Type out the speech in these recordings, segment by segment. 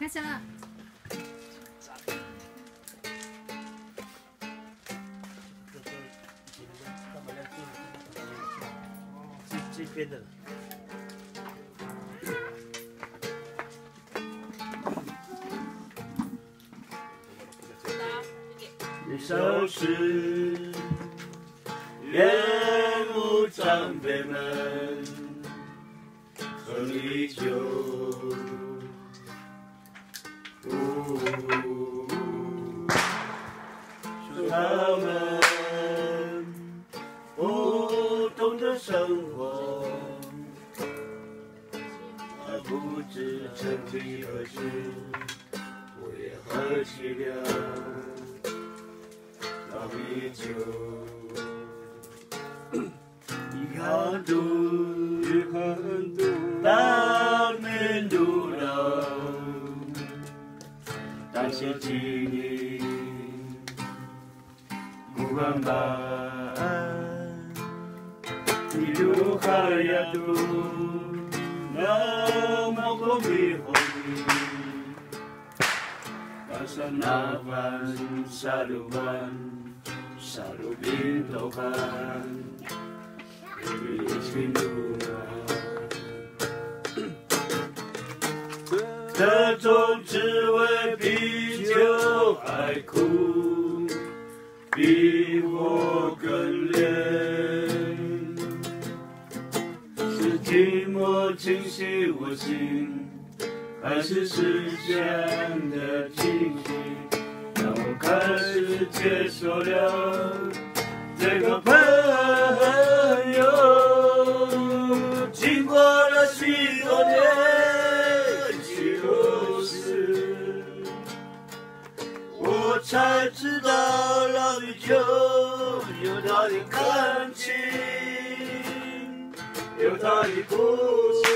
开始了。这这边的。一首诗，夜幕长辈们喝米酒，说他们不同的生活，还不知曾几何时，我也喝起了。老米酒，setinggi gugamba hidup karya tu namo kobi hobi pasal nafas saluban salubin tokan Ich 这种滋味比酒还苦，比我更烈。是寂寞侵袭我心，还是时间的清晰？我开始接受了这个朋友，经过了许多年，才知道老酒有它的感情，有它的故事。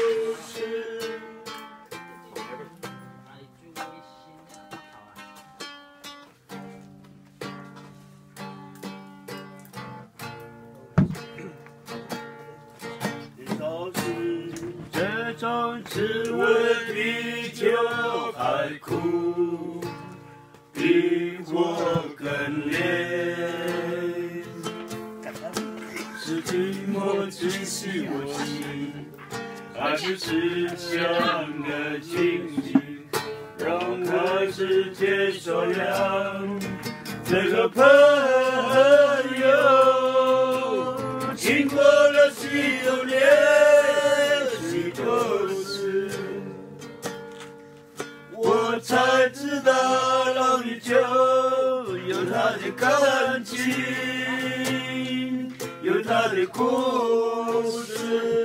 只为比酒还苦，比我哽咽。是寂寞侵起我心，还是思想的情绪让我直接说亮？这个朋友经过了许多年，许多事，我才知道。就有他的感情，有他的故事。